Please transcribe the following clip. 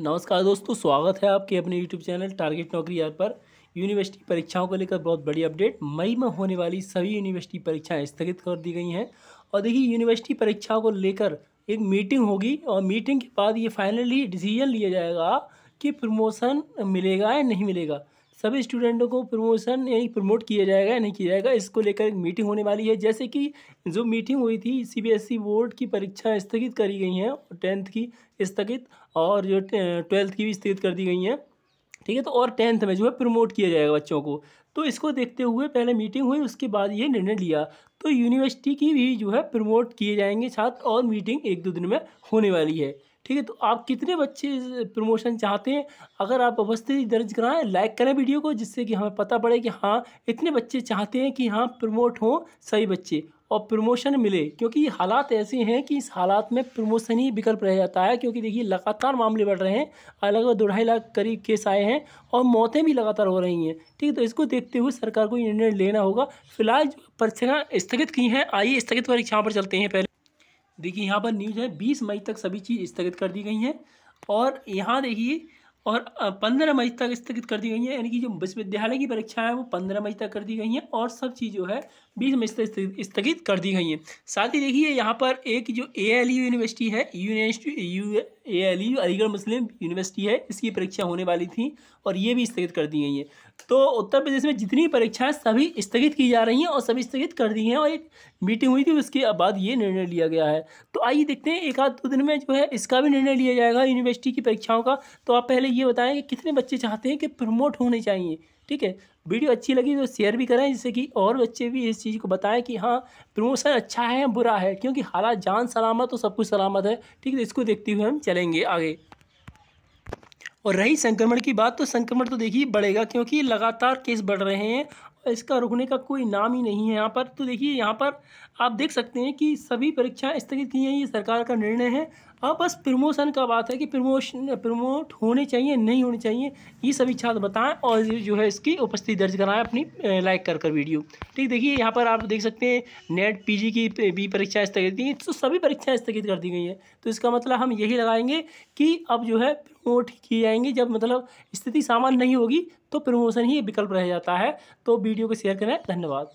नमस्कार दोस्तों, स्वागत है आपके अपने यूट्यूब चैनल टारगेट नौकरी ऐप पर। यूनिवर्सिटी परीक्षाओं को लेकर बहुत बड़ी अपडेट मई में होने वाली सभी यूनिवर्सिटी परीक्षाएँ स्थगित कर दी गई हैं। और देखिए यूनिवर्सिटी परीक्षाओं को लेकर एक मीटिंग होगी और मीटिंग के बाद ये फाइनली डिसीज़न लिया जाएगा कि प्रमोशन मिलेगा या नहीं मिलेगा। सभी स्टूडेंटों को प्रमोशन यानी प्रमोट किया जाएगा या नहीं किया जाएगा। इसको लेकर एक मीटिंग होने वाली है। जैसे कि जो मीटिंग हुई थी सीबीएसई बोर्ड की परीक्षा स्थगित करी गई हैं, टेंथ की स्थगित और जो ट्वेल्थ की भी स्थगित कर दी गई हैं। ठीक है तो और टेंथ में जो है प्रमोट किया जाएगा बच्चों को। तो इसको देखते हुए पहले मीटिंग हुई, उसके बाद ये निर्णय लिया। तो यूनिवर्सिटी की भी जो है प्रमोट किए जाएँगे छात्र और मीटिंग एक दो दिन में होने वाली है। ठीक है तो आप कितने बच्चे प्रमोशन चाहते हैं? अगर आप उपस्थिति दर्ज कराएँ, लाइक करें वीडियो को, जिससे कि हमें पता पड़े कि हाँ इतने बच्चे चाहते हैं कि हाँ प्रमोट हों सही बच्चे और प्रमोशन मिले। क्योंकि हालात ऐसे हैं कि इस हालात में प्रमोशन ही विकल्प रह जाता है, क्योंकि देखिए, लगातार मामले बढ़ रहे हैं, अलग अलग दो ढाई लाख करीब केस आए हैं और मौतें भी लगातार हो रही हैं। ठीक है तो इसको देखते हुए सरकार को निर्णय लेना होगा। फ़िलहाल परीक्षा स्थगित की हैं, आइए स्थगित परीक्षाओं पर चलते हैं पहले। देखिए यहाँ पर न्यूज़ है, बीस मई तक सभी चीज़ स्थगित कर दी गई हैं। और यहाँ देखिए और पंद्रह मई तक स्थगित कर दी गई हैं। यानी कि जो विश्वविद्यालय की परीक्षा है, वो पंद्रह मई तक कर दी गई हैं और सब चीज़ जो है, बीस मई तक स्थगित कर दी गई हैं। साथ ही देखिए, यहाँ पर एक जो ए एल यू यूनिवर्सिटी है university U A L U Aligarh Muslim University है, इसकी परीक्षा होने वाली थी और ये भी स्थगित कर दी गई हैं। तो उत्तर प्रदेश में जितनी परीक्षाएँ सभी स्थगित की जा रही हैं और सभी स्थगित कर दी हैं और एक मीटिंग हुई थी, उसके बाद ये निर्णय लिया गया है। तो आइए देखते हैं, एक आध दो दिन में जो है, इसका भी निर्णय लिया जाएगा यूनिवर्सिटी की परीक्षाओं का। तो आप पहले ये बताएँ कि कितने बच्चे चाहते हैं कि प्रमोट होने चाहिए, ठीक है? वीडियो अच्छी लगी तो शेयर भी करें, जिससे कि और बच्चे भी इस चीज़ को बताएँ कि हाँ प्रमोशन अच्छा है बुरा है, क्योंकि हालात जान सलामत तो सब कुछ सलामत है, ठीक है? इसको देखते हुए हम चलेंगे आगे। और रही संक्रमण की बात तो संक्रमण तो देखिए बढ़ेगा, क्योंकि लगातार केस बढ़ रहे हैं इसका रुकने का कोई नाम ही नहीं है यहाँ पर। तो देखिए यहाँ पर आप देख सकते हैं कि सभी परीक्षाएँ स्थगित की हैं, ये सरकार का निर्णय है। अब बस प्रमोशन का बात है कि प्रमोशन, प्रमोट होने चाहिए, नहीं होने चाहिए, ये सभी छात्र बताएँ और जो है इसकी उपस्थिति दर्ज कराएँ अपनी लाइक कर कर वीडियो। ठीक, देखिए यहाँ पर आप देख सकते हैं, नेट पीजी की भी परीक्षा स्थगित की तो सभी परीक्षाएँ स्थगित कर दी गई हैं। तो इसका मतलब हम यही लगाएँगे कि अब जो है प्रमोट किए जाएँगे जब मतलब स्थिति सामान्य नहीं होगी तो प्रमोशन ही विकल्प रह जाता है। तो वीडियो को शेयर करें। धन्यवाद।